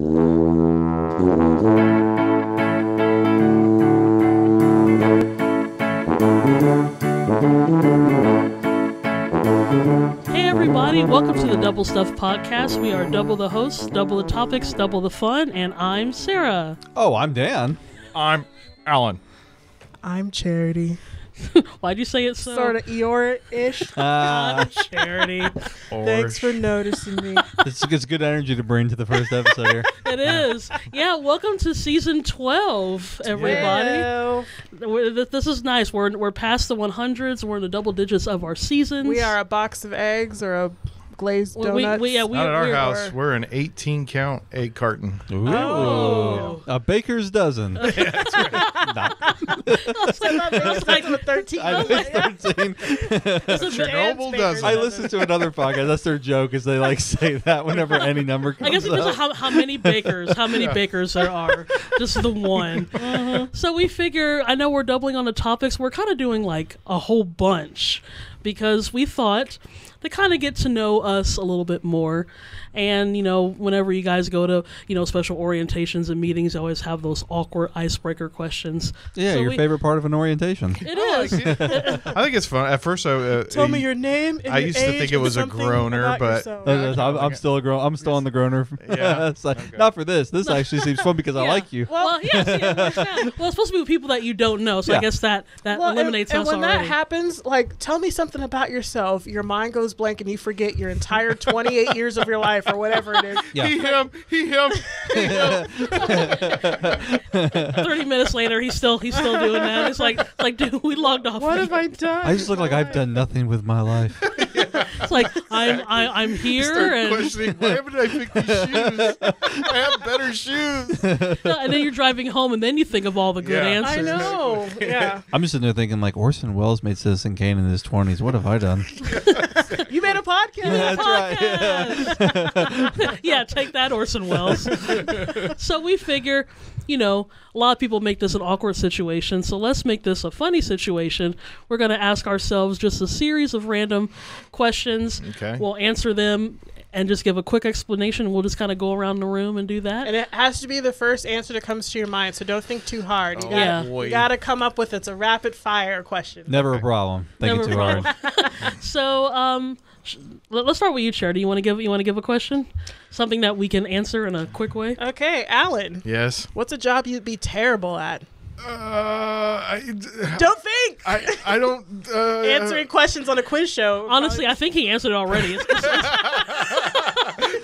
Hey everybody, welcome to the Double Stuffed Podcast. We are double the hosts, double the topics, double the fun, and I'm Sarah. Oh, I'm Dan. I'm Alan. I'm Charity. Why'd you say it so? Sort of Eeyore-ish. Uh, charity. Thanks for noticing me. it's, it's good energy to bring to the first episode here. It is. Yeah, welcome to season 12, everybody. Hello. This is nice. We're, we're past the 100s. We're in the double digits of our seasons. We are a box of eggs or a glazed We- we- donut. we- yeah, we- Not at our we're- house. We're an 18 count egg carton. Ooh. Oh. A baker's dozen. I was like, a 13. I oh think 13. it's a Chernobyl doesn't. I listened to another podcast. That's their joke is they like say that whenever any number comes I guess it depends on up. how, how many bakers, how many bakers there are. Just the one. Uh-huh. So we figure, I know we're doubling on the topics. We're kind of doing like a whole bunch because we thought to kind of get to know us a little bit more. And, you know, whenever you guys go to, you know, special orientations and meetings, you always have those awkward icebreaker questions. Yeah, So your we- favorite part of an orientation. It is. I think it's fun. At first, I uh, Tell me your name. And I your used to think it was a groaner, about but- yourself. Uh, I'm, I'm still a grown. I'm still on the groaner. Yeah. It's like, Not for this. This actually seems fun because I like you. well, yes, yeah, well, it's supposed to be with people that you don't know, so I guess that that Well, eliminates and, us when already. that happens, like, tell me something about yourself. Your mind goes blank and you forget your entire 28 years of your life or whatever it is. Yeah. He, him, he, him. he, him. Thirty minutes later, he's still he's still doing that. It's like it's like dude, we logged off. What have I done? I just look like I've done nothing with my life. It's like I'm I, I'm here Start and, questioning, why haven't I picked these shoes? I have better shoes. and then you're driving home and then you think of all the good Yeah. answers. I know. Yeah. I'm just sitting there thinking like Orson Welles made Citizen Kane in his 20s. What have I done? You made a podcast. That's right. yeah, take that, Orson Welles. so we figure, you know, a lot of people make this an awkward situation. So let's make this a funny situation. We're going to ask ourselves just a series of random questions. Okay. We'll answer them and just give a quick explanation. We'll just kind of go around the room and do that. And it has to be the first answer that comes to your mind, so don't think too hard. You Oh, gotta, Yeah. you gotta come up with it. it's a rapid fire question. Never a problem. Thank Never a too problem. hard. So, um, sh- let- let's start with you, Charity. You want to give you want to give a question, something that we can answer in a quick way. Okay, Alan, Yes. what's a job you'd be terrible at? Uh, I, Don't think. I, I don't. Uh, Answering questions on a quiz show. Honestly, I think he answered it already. It's- it's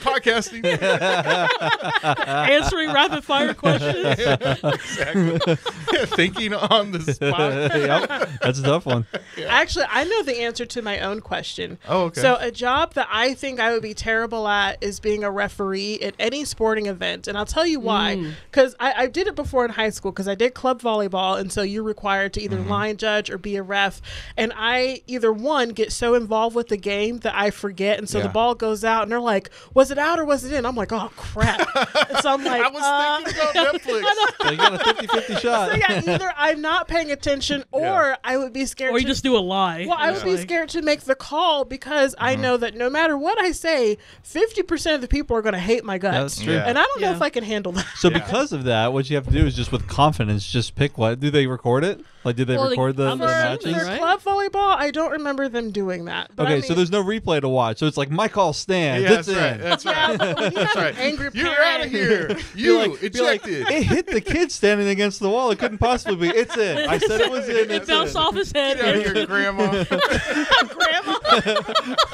podcasting. answering rapid fire questions. exactly. Thinking on the spot. yep. That's a tough one. Actually, I know the answer to my own question. Oh, okay. So, a job that I think I would be terrible at is being a referee at any sporting event. And I'll tell you why. Mm. Because I, I did it before in high school because I did club volleyball. And so you're required to either mm-hmm. line judge or be a ref. And I either one, get so involved with the game that I forget. And so Yeah. the ball goes out and they're like, was it out or was it in? I'm like, oh, crap. and so I'm like, I was uh, thinking about Netflix. So you got a 50-50 shot. so yeah, either I'm not paying attention or Yeah. I would be scared Or you to just do a lie. well, I It's would be scared to make the call because I Mm-hmm. know that no matter what I say, 50% of the people are going to hate my guts. That's true. Yeah. And I don't know if I can handle that. So Yeah. because of that, what you have to do is just with confidence, just pick what. Do they record it? Like, did they Well, they- record the, I'm the For, matches? assuming, for right? club volleyball, I don't remember them doing that. Okay, I so there's no replay to watch. So it's like my call stands. Yeah, it's that's right. in. That's right. but you have That's right. angry You're parent- out of here. Be You like, be like, ejected. it hit the kid standing against the wall. It couldn't possibly be. It's in. I said it was in. It It's bounced in. off his head. Get out of here, Grandma. grandma.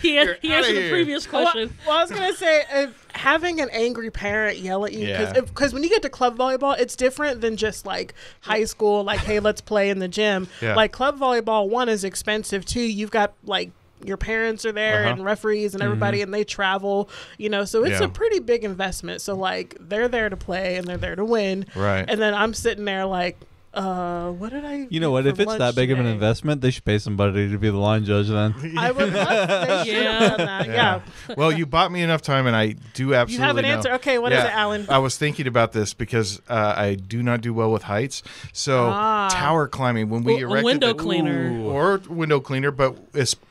He, You're he outta answered the previous question. well, I was going to say, if having an angry parent yell at you, Yeah. because when you get to club volleyball, it's different than just like high school, like, hey, let's play in the gym. Yeah. Like, club volleyball, one is expensive, two, you've got like, your parents are there Uh-huh. and referees and everybody and they travel you know so it's Yeah. a pretty big investment so like they're there to play and they're there to win Right. and then i'm sitting there like uh, what did I? You know what? If it's that big of an investment, they should pay somebody to be the line judge then. I would. Love, they should Yeah. that. Yeah. well, you bought me enough time, and I do absolutely. You absolutely. have an know. answer. Okay, what is Yeah. it, Alan? I was thinking about this because uh, I do not do well with heights. So Ah. tower climbing when we Well, a erected window the, cleaner. Ooh. or window cleaner, but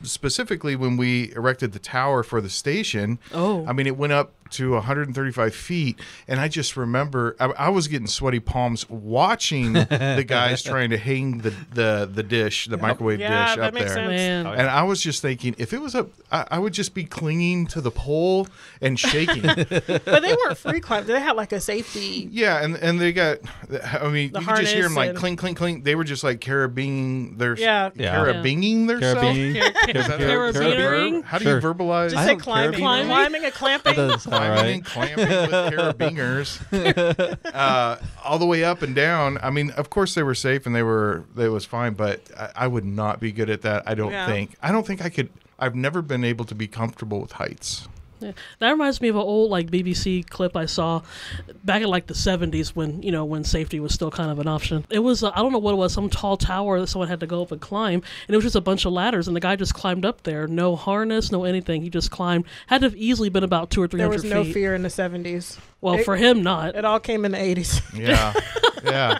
specifically when we erected the tower for the station. Oh. I mean, it went up to 135 feet, and I just remember I, I was getting sweaty palms watching the guys trying to hang the the, the dish, the microwave Yeah, dish that up makes there. sense. And I was just thinking, if it was up, I, I would just be clinging to the pole and shaking. But they weren't free climb. They had like a safety. yeah, and and they got, I mean, The you could just hear them like and- clink, clink, clink. They were just like carabing their, Yeah. Yeah. carabinging their Carabiner. Is that a- Carabinering? How do you verbalize? Just I say don't climbing, carabiner. climbing, and clamping. That climbing right. and clamping with carabiners, uh, all the way up and down. I mean, of course they were safe and they were they was fine, but I, I would not be good at that. I don't Yeah. think. I don't think I could. I've never been able to be comfortable with heights. Yeah. That reminds me of an old like BBC clip I saw back in like the 70s when you know when safety was still kind of an option. It was uh, I don't know what it was some tall tower that someone had to go up and climb and it was just a bunch of ladders and the guy just climbed up there no harness no anything he just climbed had to have easily been about two or three there hundred was no feet. fear in the 70s. Well, It- for him not. It all came in the 80s. Yeah, yeah.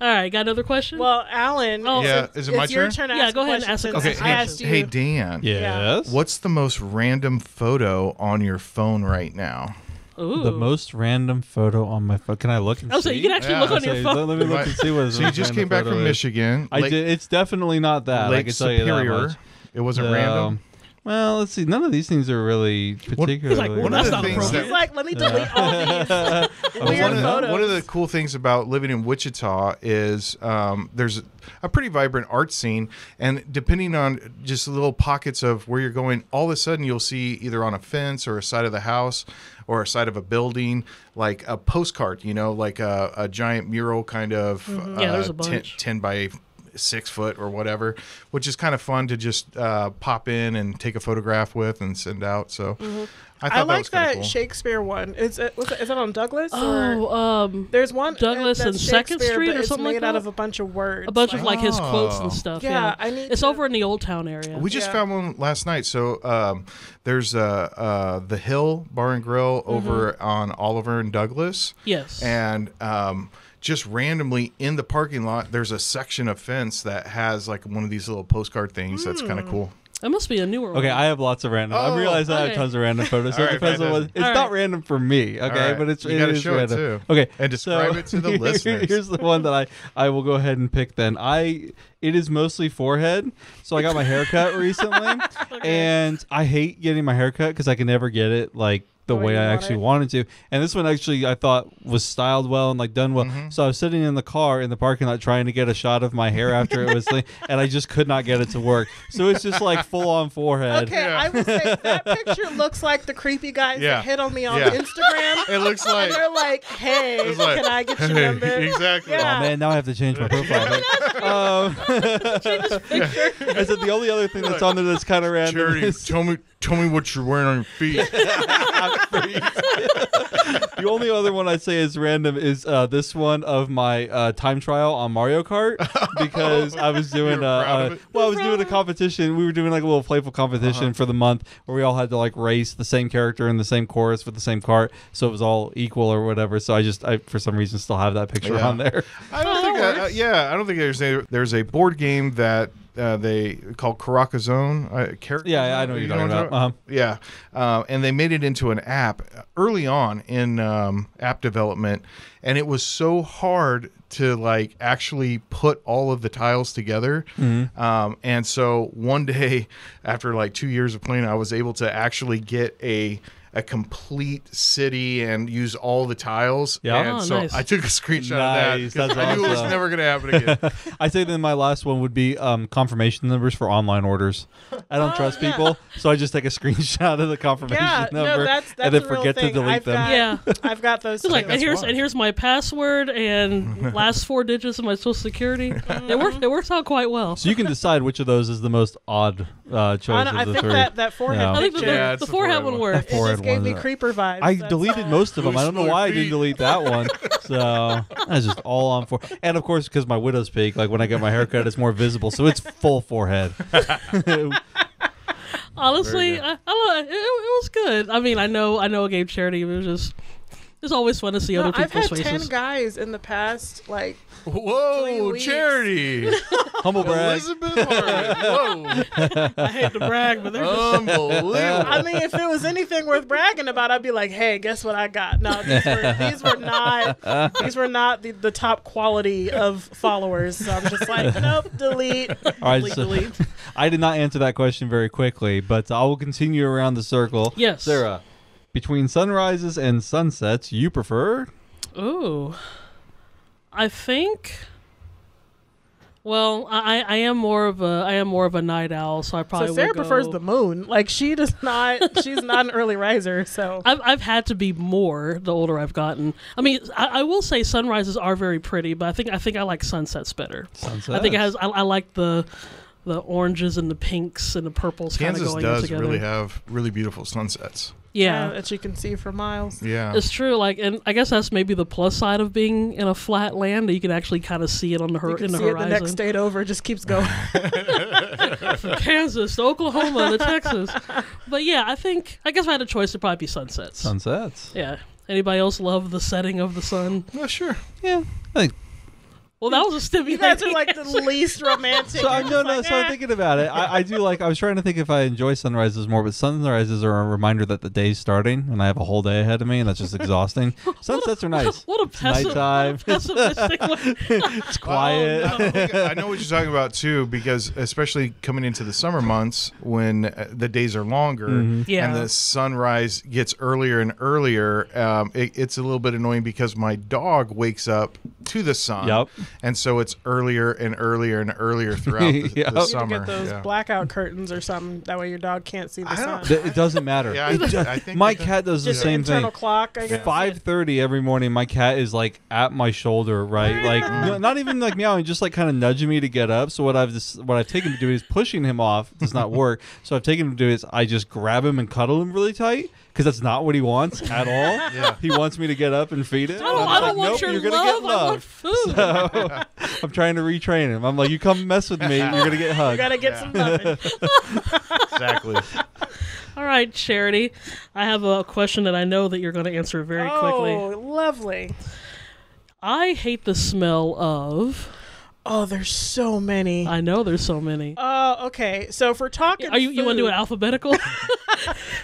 All right, got another question? Well, Alan, Oh. Yeah, since is it it's my your turn? turn to Yeah, ask go a ahead and question ask a since Okay, question. I hey, asked you. hey Dan. Yes. What's the most random photo on your phone right now? Ooh. The most random photo on my phone. Can I look and Oh, so you can actually Yeah, look on I'll your say, phone. Let, let me look and see what. his So you most just random came back photo from is. Michigan. I Lake- did. It's definitely not that. I Lake can tell you that Superior. much. It wasn't Um, random. Well, let's see. None of these things are really particularly. like, well, One that's of the not things appropriate. He's like, let me delete all these weird one, of, photos. one of the cool things about living in Wichita is um, there's a pretty vibrant art scene, and depending on just little pockets of where you're going, all of a sudden you'll see either on a fence or a side of the house or a side of a building, like a postcard, you know, like a, a giant mural kind of Mm-hmm. Yeah, there's a 10, bunch. 10 by six foot or whatever, which is kind of fun to just uh, pop in and take a photograph with and send out. So I thought Mm-hmm. I that like was that cool. Shakespeare one. Is it was it, is it on Douglas? or Oh, um, there's one Douglas that's and Second Street but or it's something made like out that? of a bunch of words. a bunch of like his quotes Oh. and stuff. Yeah, Yeah, I need It's to- over in the Old Town area. We just Yeah. found one last night. So um, there's uh, uh, the Hill Bar and Grill over Mm-hmm. on Oliver and Douglas, yes. and um, just randomly in the parking lot, there's a section of fence that has like one of these little postcard things. That's kind of Hmm. cool. That must be a newer one. Okay, I have lots of random. I Oh, realize I have tons of random photos. So All it right, depends on what. It's All not random for me, okay, right. but it's You it gotta is show it, random. too. Okay, And describe it to the listeners. Here's the one that I I will go ahead and pick. Then I it is mostly forehead. So I got my hair cut recently, and I hate getting my hair cut because I can never get it like the The way way I actually it. wanted to. And this one actually I thought was styled well and like done well. Mm-hmm. So I was sitting in the car in the parking lot trying to get a shot of my hair after it was, thing, and I just could not get it to work. So it's just like full on forehead. Okay, Yeah. I would say that picture looks like the creepy guys Yeah. that hit on me on Yeah. Instagram. It looks like. and they're like, "Hey, like, can I get your hey, number?" exactly. Yeah. Oh man, now I have to change my profile. pic. um, I said the only other thing that's on there that's kind of random Charity, is tell me, tell me what you're wearing on your feet. the only other one I'd say is random is uh, this one of my uh, time trial on Mario Kart because I was doing were uh, uh, well I was doing a competition. We were doing like a little playful competition Uh-huh. for the month where we all had to like race the same character in the same chorus with the same cart, so it was all equal or whatever. So I just I for some reason still have that picture Yeah. on there. I don't Oh, think. that I, uh, yeah, I don't think there's a there's a board game that uh, they called Carcassonne. Uh, Car- Yeah, I know you're talking about. Uh-huh. Yeah, uh, and they made it into an app early on in um, app development, and it was so hard to like actually put all of the tiles together. Mm-hmm. Um, and so one day, after like two years of playing, I was able to actually get a a complete city and use all the tiles. Yeah. and Oh, so nice. I took a screenshot Nice, of that that's I knew it was never going to happen again. I say then my last one would be um, confirmation numbers for online orders. I don't Oh, trust yeah. people, so I just take a screenshot of the confirmation Yeah, number no, that's that's and then forget thing. to delete I've them. Got, Yeah. I've got those. Like, too. and here's and here's my password and last four digits of my social security. it works. It works out quite well. So you can decide which of those is the most odd uh, choice I, of don't- I the think three. that that forehead Yeah. I think the, picture. Yeah, the, the the forehead forehead one one. works. It forehead just gave one, me creeper vibes. I that's deleted all. most of them. I don't know my why I didn't delete that one. So that's just all on for. And of course, because my widow's peak, like when I get my haircut, it's more visible, so it's full forehead. Honestly, I, I don't know. It, it was good. I mean, I know, I know, it gave charity. It was just, It's always fun to see No, other I've people's had ten guys in the past, like Whoa, Three weeks. charity. Humble brag. Elizabeth Harvey. Whoa. I hate to brag, but they're Oh. just Unbelievable. I mean, if it was anything worth bragging about, I'd be like, "Hey, guess what I got?" No, these were these were not these were not the, the top quality of followers. So I'm just like, nope, delete. All right, delete, so delete. I did not answer that question very quickly, but I will continue around the circle. Yes. Sarah, between sunrises and sunsets, you prefer? Ooh. I think. Well, I, I am more of a I am more of a night owl, so I probably So Sarah would go- prefers the moon. Like she does not. She's not an early riser. So I've, I've had to be more the older I've gotten. I mean, I, I will say sunrises are very pretty, but I think I think I like sunsets better. Sunsets. I think it has. I, I like the the oranges and the pinks and the purples kind of Kansas going in does together. really have really beautiful sunsets. yeah, that you can see for miles. Yeah. it's true. Like, and I guess that's maybe the plus side of being in a flat land that you can actually kind of see it on the You can in the see it horizon. the next state over. Just keeps going. Kansas, to Oklahoma, to Texas. But yeah, I think I guess if I had a choice, it'd probably be sunsets. Sunsets. yeah. Anybody else love the setting of the sun? Yeah, sure. Yeah. I think Well, that was a You stimulating. guys are like the least romantic. So I You're no just no. like, so "Eh." I'm thinking about it. I, I do like. I was trying to think if I enjoy sunrises more, but sunrises are a reminder that the day's starting, and I have a whole day ahead of me, and that's just exhausting. Sunsets are nice. What a It's pessi- nighttime. what a pessimistic. It's quiet. Well, no, I I know what you're talking about too, because especially coming into the summer months when uh, the days are longer Mhm. Yeah. and the sunrise gets earlier and earlier, um, it, it's a little bit annoying because my dog wakes up to the sun. Yep. And so it's earlier and earlier and earlier throughout the, Yep. the You You need to summer. get those yeah. blackout curtains or something. That way your dog can't see the I sun. Th- It doesn't matter. Yeah, I, I think my cat does the Just same internal thing. clock. I. Five thirty every morning, my cat is like at my shoulder, right? Like no, not even like meowing, just like kind of nudging me to get up. So what I've just what I've taken to do is pushing him off. Does not work. So I've taken him to do is I just grab him and cuddle him really tight because that's not what he wants at all. Yeah. He wants me to get up and feed him. I don't, I'm I like, want nope, your you're gonna love. get I want love. food. So I'm trying to retrain him. I'm like, you come mess with me, you're gonna get hugged. You hugged. gotta get Yeah. some loving. exactly. All right, Charity. I have a question that I know that you're going to answer very quickly. Oh, lovely. I hate the smell of. Oh, there's so many. I know there's so many. Oh, okay. So if we're talking, Are you you want to do it alphabetical?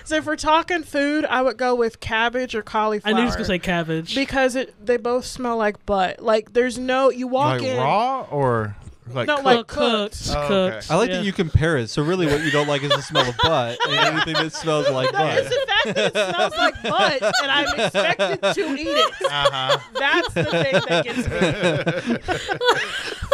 So if we're talking food, I would go with cabbage or cauliflower. I cauliflower. knew he was gonna say cabbage. because it they both smell like butt. Like there's no you walk like in. raw or like No, cooked? like Well, cooked, Oh, okay. cooked. I like yeah. that you compare it. So really, what you don't like is the smell of butt, and anything that smells like No, it's butt. the fact that it smells like butt, and I'm expected to eat it. uh-huh. That's the thing that gets me.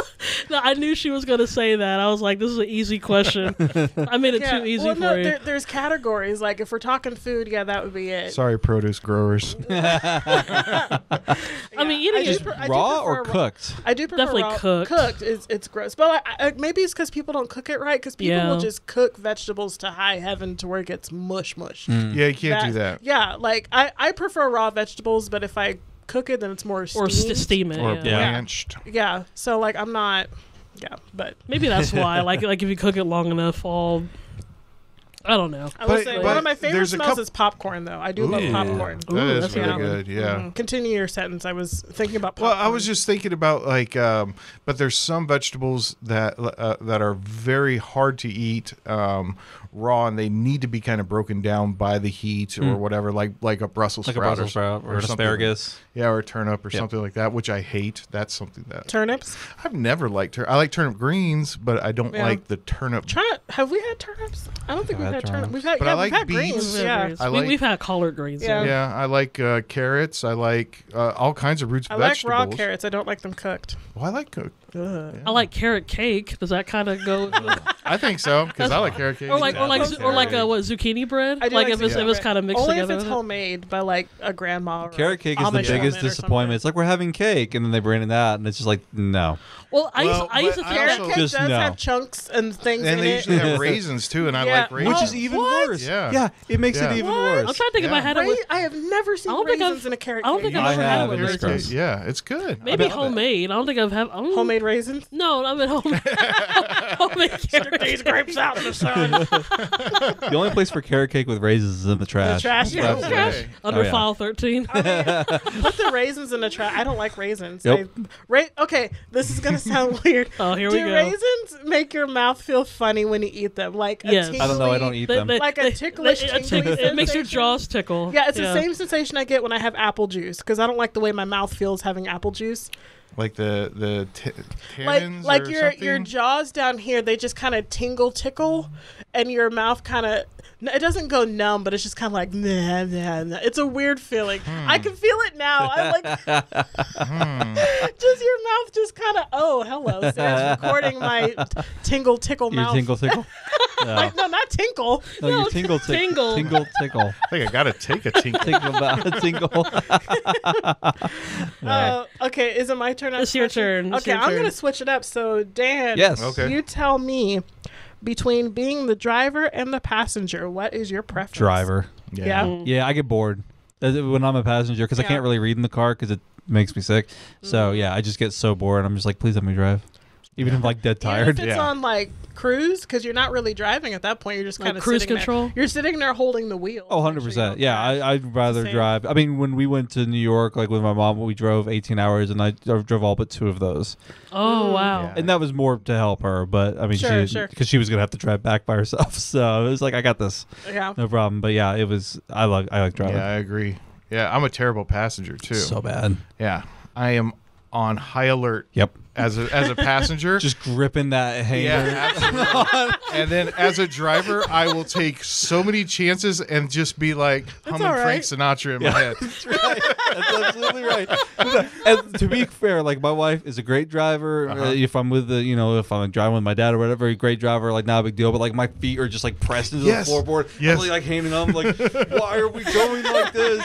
No, I knew she was gonna say that. I was like, this is an easy question. I made it too easy well, for no, you. there, there's categories. Like if we're talking food, yeah, that would be it. Sorry, produce growers. I mean, eating I do is pre- I Raw or prefer raw- cooked? I do prefer Definitely raw. cooked. Cooked is it's gross, but I, I, maybe it's because people don't cook it right. Because people Yeah. will just cook vegetables to high heaven to where it gets mush mush. Mm. yeah, you can't do that. Yeah, like I, I prefer raw vegetables, but if I cook it, then it's more steamed. or st- steam it. Or yeah. blanched. Yeah, so like I'm not. Yeah, but Maybe that's why. Like, like if you cook it long enough, all. I don't know. I will But- say but one of my favorite there's a smells coup- is popcorn, though. I do love Ooh. popcorn. Ooh, That is that's really good good. Yeah. Mhm. Continue your sentence. I was thinking about Popcorn. Well. I was just thinking about like, um, but there's some vegetables that uh, that are very hard to eat um, raw, and they need to be kind of broken down by the heat or Mm. whatever, like like a Brussels Like a sprout, Brussels sprout or, an something. asparagus. yeah, or a turnip or Yeah. something like that, which I hate. That's something that turnips. I've never liked. Tur- I like turnip greens, but I don't Yeah. like the turnip. Turnip. Have we had turnips? I don't think I've we've had had turnips. turnips. We've had. But yeah, I we've like had beans. greens. Yeah, Yeah. I like- we've had collard greens. Yeah. Yeah. yeah, I like uh, carrots. I like uh, all kinds of roots I like raw carrots. I don't like them cooked. Well, I like cooked. Ugh. I like carrot cake. Does that kind of go? I think so because I like carrot cake. or like, or like, Yeah, or like a what zucchini bread? I do like like if it's zucchini if it's bread. kind of mixed Only together. if it's with it? homemade by like a grandma. Or Carrot cake is the Amish woman biggest something. disappointment. It's like we're having cake, and then they bring it out, and it's just like no. Well, I used, Well, I used to but think I that. also- Carrot cake Just does no. have chunks and things and in they it. usually have raisins too, and I Yeah. like raisins. Which is even what? worse. Yeah. yeah, it makes Yeah. it even What? worse. I'm trying to think if I Yeah. had it Ra- with I have never seen I don't think raisins I've- in a carrot I don't cake. think I've I ever have, had one. and it's with Carrot gross. cake, Yeah, it's good. Maybe I love it. homemade. I don't think I've had. I don't, homemade raisins. No, I'm at home, Don't make carrot These grapes out in the sun. The only place for carrot cake with raisins is in the trash. trash. Yeah, what I'm trash. saying. under Oh, yeah. file 13. Put the raisins in the trash. I don't like raisins. Yep. I- ra- okay, this is gonna sound weird. Oh, here Do we go. raisins make your mouth feel funny when you eat them? Like a Yes. tingly, I don't know. I don't eat They- them. they- Like a they- ticklish, they- a tingly It makes your sensation. jaws tickle. Yeah, it's the same sensation I get when I have apple juice because I don't like the way my mouth feels having apple juice. Like the the t- Like like your something? your jaws down here, they just kind of tingle tickle, and your mouth kind of it doesn't go numb, but it's just kind of like nah, nah, nah. It's a weird feeling. I Hmm. can feel it now. I'm like just your mouth just kind of oh hello. Sarah's recording my t- tingle tickle Your mouth. tingle tickle. No, No, not tinkle. no, your tingle tickle. tingle. Tingle tickle. I think I gotta take a tinkle. Tingle about a tingle. Uh, okay, is it my turn? It's your turn. It's Okay, your I'm turn. gonna switch it up. So Dan, Yes. Okay. you tell me between being the driver and the passenger, what is your preference? Driver. Yeah. Mm. Yeah, I get bored when I'm a passenger because I can't really read in the car because it makes me sick. So yeah, I just get so bored. I'm just like, please let me drive, even if like dead Even tired. if it's Yeah. on like cruise, because you're not really driving at that point. You're just Like kind of cruise control? There. You're sitting there holding the wheel. Oh, 100 percent. Yeah. I, I'd rather same. drive. I mean, when we went to New York, like with my mom, we drove 18 hours, and I drove all but two of those, Oh, Mm. wow. Yeah. and that was more to help her. But I mean, Sure, she sure. because she was gonna have to drive back by herself, so it was like I got this, yeah. no problem. But yeah, it was. I like I like driving. Yeah, I agree. Yeah, I'm a terrible passenger too. So bad. yeah, I am on high alert Yep. As a as a passenger. Just gripping that hanger. yeah, and then as a driver, I will take so many chances and just be like humming all Frank. Sinatra in my head. That's right. That's absolutely right. And to be fair, like my wife is a great driver. Uh-huh. Uh, if I'm with the, you know, if I'm driving with my dad or whatever, a great driver, like not a big deal. But like my feet are just like pressed into Yes. the floorboard. Yes. I'm like, like hanging on, like, why are we going like this?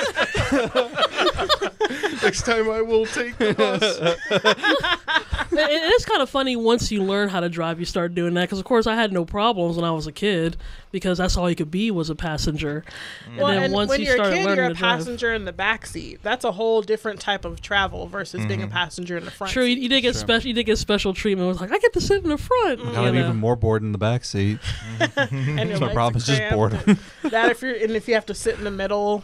Next time I will take the bus. it, it is kind of funny once you learn how to drive, you start doing that. Because, of course, I had no problems when I was a kid because that's all you could be was a passenger. And Well, then and once when you you're a kid, learning you're a to drive. passenger in the back seat. That's a whole different type of travel versus being Mm-hmm. a passenger in the front. True, you, seat. you did get special. You did get special treatment. It was like I get to sit in the front. God, you I'm know. even more bored in the back seat. and your That's my problem. are It's just cramped. boredom. That if you're and if you have to sit in the middle, where,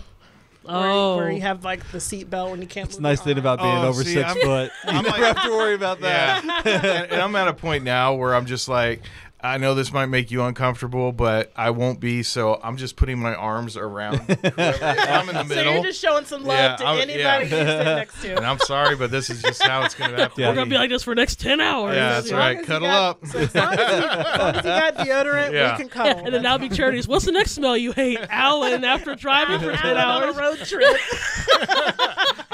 Oh, where you oh. have like the seat belt when you can't. It's move a nice thing about being Oh, over see, 6 I'm- foot. You I'm never like- have to worry about that. Yeah, and, and I'm at a point now where I'm just like, I know this might make you uncomfortable, but I won't be. So I'm just putting my arms around. I'm in the middle. So you're just showing some love Yeah, to I'm- anybody yeah. you sit next to. and I'm sorry, but this is just how it's going to have to Yeah. we're gonna be like this for the next ten hours. Yeah, that's long right. Cuddle got- up. So as long as you, as long as you got deodorant, Yeah. we can cuddle. and then now be charities. What's the next smell you hate, Alan? After driving for ten on a hours. road trip.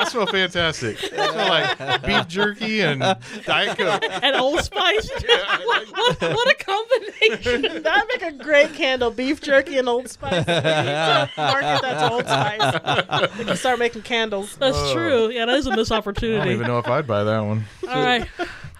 I smell fantastic. I smell like beef jerky and Diet Coke. and Old Spice. what, what, what a combination! That'd make a great candle. Beef jerky and Old Spice. We need to market that to Old Spice. We can start making candles. That's true. Yeah, that is a missed opportunity. I don't even know if I'd buy that one. All right.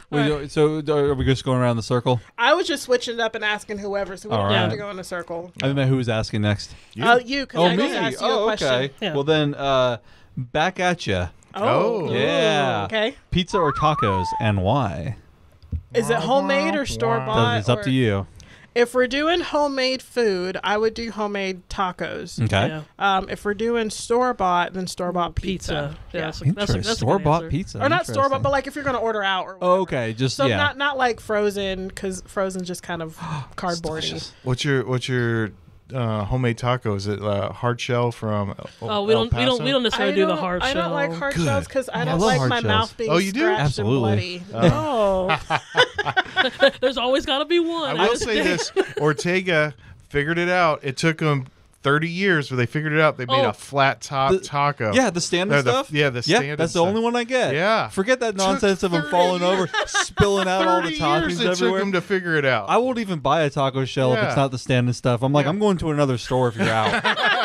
We do- So are we just going around the circle? I was just switching it up and asking whoever, so we don't All have to go in a circle. I meant who was asking next. You? Oh, you, Oh, I me. just asked you a Oh, question. okay. Yeah. Well, then, uh, back at you. Oh. Yeah. Okay. Pizza or tacos, and why? Is it homemade or store bought? it's up to you. If we're doing homemade food, I would do homemade tacos. Okay. Yeah. Um, if we're doing store bought, then store bought Pizza. pizza. Yeah, that's a, that's a, Interesting. that's a store bought answer. pizza. Or not store bought, but like if you're gonna order out or Oh, whatever. okay. Just So yeah. not not like frozen because frozen's just kind of cardboardy. What's your What's your uh, homemade tacos Is it uh, hard shell from? El- Oh, we don't, we don't, we don't necessarily I do the don't- hard I shell. don't like hard Good. shells because I I don't love like hard my shells. mouth being Oh, you do? Absolutely. and bloody. Oh, There's always got to be one. I will say this: Ortega figured it out. It took them 30 years, where they figured it out. They made Oh. a flat top The- taco. Yeah, the standard No, the- stuff. yeah, the yeah. standard That's the stuff. only one I get. Yeah. Forget that nonsense of them falling over, spilling out all the 30 years toppings it took everywhere. them to figure it out. I won't even buy a taco shell if it's not the standard stuff. I'm like, Yeah. I'm going to another store if you're out.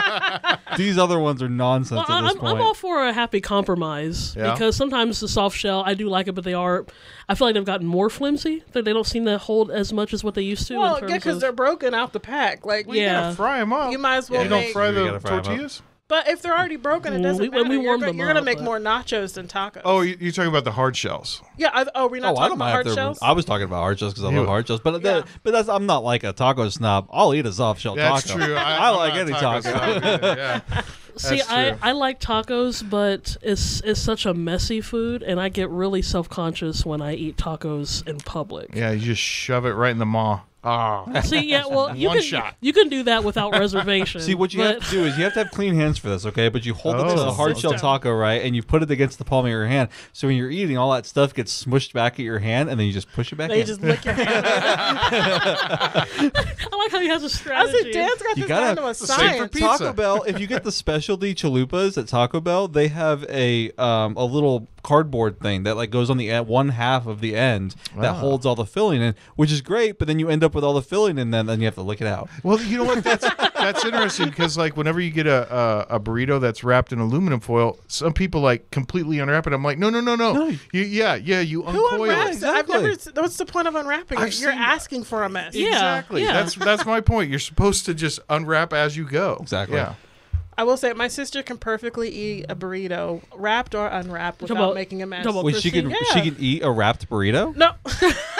These other ones are nonsense Well, at this I'm, point. I'm all for a happy compromise Yeah. because sometimes the soft shell I do like it, but they are. I feel like they've gotten more flimsy. They, they don't seem to hold as much as what they used to. well, in terms yeah, because they're broken out the pack. Like, Well, you Yeah. gotta fry them up. you might as well you don't fry You the gotta fry 'em tortillas. But if they're already broken, it doesn't we- when matter. we you're warm you're gonna make but- more nachos than tacos. Oh, you- you're talking about the hard shells. yeah. I, oh, we're not Oh, I talking don't about mind hard shells. I was talking about hard shells because I You- love hard shells, but Yeah. that, but that's I'm not like a taco snob. I'll eat a soft shell That's taco. true. I, I'm like any a taco. Yeah. See, I. I like tacos, but it's it's such a messy food, and I get really self conscious when I eat tacos in public. Yeah, you just shove it right in the maw. Ah. See, yeah, well, you One can shot. you can do that without reservation. See, what you but- have to do is you have to have clean hands for this, okay? But you hold it to Oh, the hard shell system. taco, right? And you put it against the palm of your hand. So when you're eating, all that stuff gets smushed back at your hand, and then you just push it back They in. just lick your hand. I like how he has a I strategy. said, Dan's got You this gotta- down to a for science. pizza. Taco Bell, if you get the specialty chalupas at Taco Bell, they have a um, a little cardboard thing that like goes on the end, one half of the end that Ah. holds all the filling in, which is great. But then you end up with all the filling, and then then you have to lick it out. Well, you know what? That's that's interesting because like whenever you get a, a a burrito that's wrapped in aluminum foil, some people like completely unwrap it. I'm like, no, no, no, no. No. You, yeah, yeah, you Who uncoil unwraps it. it? I've Exactly. never. What's the point of unwrapping I've it? You're seen- asking for a mess. Yeah. Exactly. yeah. That's that's my point. You're supposed to just unwrap as you go. Exactly. Yeah. I will say, my sister can perfectly eat a burrito, wrapped or unwrapped, without about- making a mess. talking about Wait, she can Yeah. she can eat a wrapped burrito? No,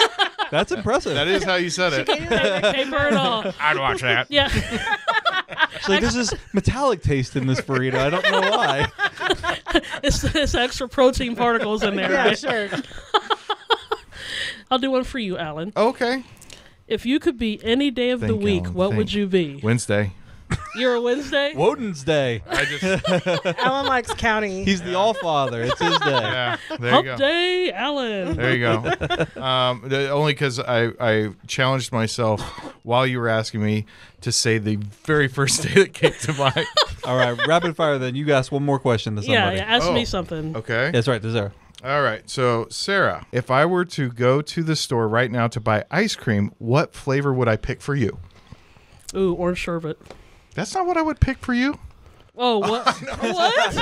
That's impressive. That is how you said it. paper and all. I'd watch that. Yeah, She's like, there's this metallic taste in this burrito. I don't know why. it's, it's extra protein particles in there. yeah, right? sure. I'll do one for you, Alan. Okay. If you could be any day of the Think, week, Alan, what would you be? Wednesday. You're a Wednesday. Woden's Day. I just Alan likes county. He's the All Father. It's his day. yeah. There you Hump go. day, Alan. There you go. Um, the- only because I, I challenged myself while you were asking me to say the very first day that came to mind. All right, rapid fire. Then you ask one more question to Yeah, somebody. yeah. Ask Oh. me something. Okay. That's right, Dessert. All right. So, Sarah, if I were to go to the store right now to buy ice cream, what flavor would I pick for you? Ooh, orange sherbet. That's not what I would pick for you. Oh, oh, what? what?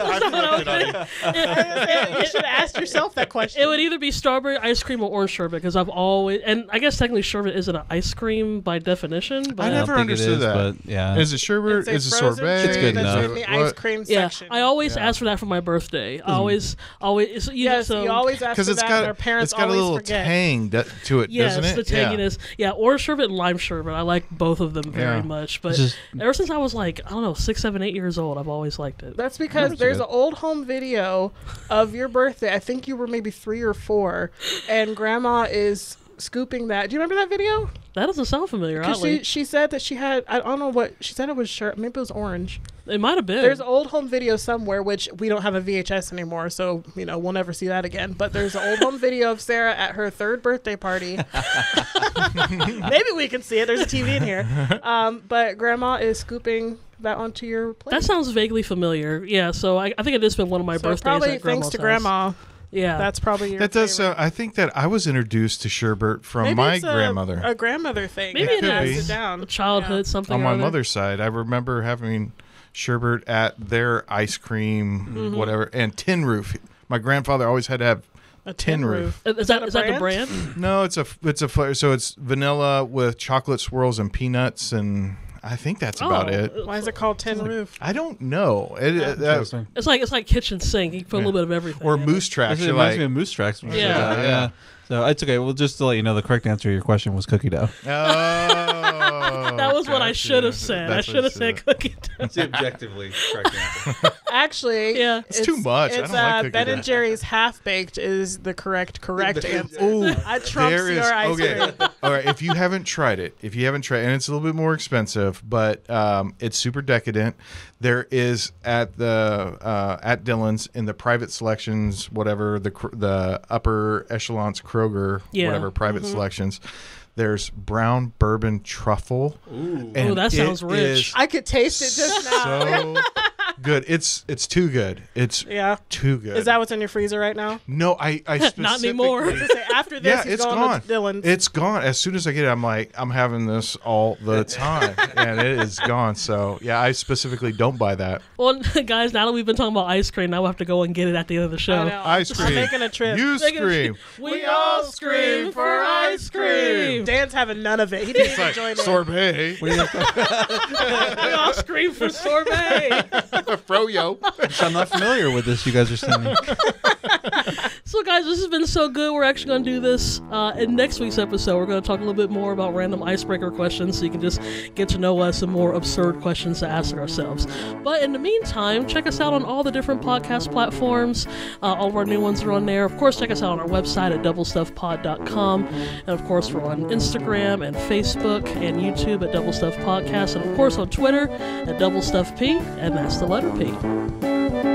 you should have asked yourself that question. It would either be strawberry ice cream or orange sherbet because I've always, and I guess technically sherbet isn't an ice cream by definition, but I I don't never think understood is, that. But yeah. Is it sherbet? It's a Is it frozen sorbet? It's good enough. in the ice cream yeah, section. I always Yeah. ask for that for my birthday. I always, always. You, yes, so, you always ask for it's that. got and our parents it's got a little forget. tang that, to it, Yes, doesn't it? the tanginess. Yeah. orange sherbet and lime sherbet. I like both of them very Yeah. much. But just- ever since I was like, I don't know, six, seven, eight years old, I've always liked it. That's because there's an old home video of your birthday. I think you were maybe three or four, and Grandma is scooping that. Do you remember that video? That doesn't sound familiar. Because she she said that she had I don't know what she said it was shirt maybe it was orange. it might have been. There's an old home video somewhere which we don't have a VHS anymore, so you know we'll never see that again. But there's an old home video of Sarah at her third birthday party. maybe we can see it. There's a TV in here. Um, but Grandma is scooping that onto your plate. that sounds vaguely familiar. Yeah, so I, I think it has been one of my so birthdays. probably at thanks to house. Grandma. Yeah, That's probably your. That does favorite. sound. I think that I was introduced to sherbet from Maybe my it's a- grandmother A, grandmother thing. Maybe that it passed is. it down. childhood something on or my other. mother's side. I remember having sherbet at their ice cream, Mm-hmm. whatever, and tin roof. My grandfather always had to have A tin roof. Is, is that a is that the brand? No, it's a it's a flavor. So it's vanilla with chocolate swirls and peanuts, and I think that's oh. about Oh, it. Why is it called Tin Roof? I don't know. It, it- that- Interesting. It's like it's like kitchen sink. You can put a little bit of everything. or in it. moose tracks. Actually, it You're reminds like, me of Moose Tracks. Yeah. yeah, yeah. So it's okay. Well, just to let you know, the correct answer to your question was cookie dough. oh, That was what I should have said. I That's what should have you said cookie dough. That's the objectively correct answer. Actually, Yeah. It's too much. I It's don't like uh, cookie Ben dough. and Jerry's half baked is the correct correct answer. Oh, I trumps there is. your ice Okay, cream. all right. If you haven't tried it, if you haven't tried, and it's a little bit more expensive, but um, it's super decadent. There is at the uh, at Dillons in the private selections, whatever the cr- the upper echelons Kroger, Yeah. whatever private selections. There's brown bourbon truffle. Ooh, Ooh, that sounds rich. I could taste it just now. So good. It's it's too good. It's Yeah. too good. Is that what's in your freezer right now? no? I I Not anymore. specifically- To say after this, Yeah, he's it's going gone. to Dillons. It's gone. As soon as I get it, I'm like, I'm having this all the time, and it is gone. So yeah, I specifically don't buy that. Well, guys, now that we've been talking about ice cream, now we have to go and get it at the end of the show. I know. Ice I'm cream. making a trip. You Making a- scream. We all scream for ice cream. Dan's having none of it. He didn't even join in. Sorbet. We all scream for sorbet. Froyo. I'm not familiar with this. You guys are sending. So, guys, this has been so good. We're actually going to do this uh, in next week's episode. We're going to talk a little bit more about random icebreaker questions so you can just get to know us and more absurd questions to ask ourselves. But in the meantime, check us out on all the different podcast platforms. Uh, all of our new ones are on there. Of course, check us out on our website at doublestuffedpod.com. And of course, we're on Instagram and Facebook and YouTube at Double Stuffed Podcast. And of course, on Twitter at Double Stuff P. And that's the letter P.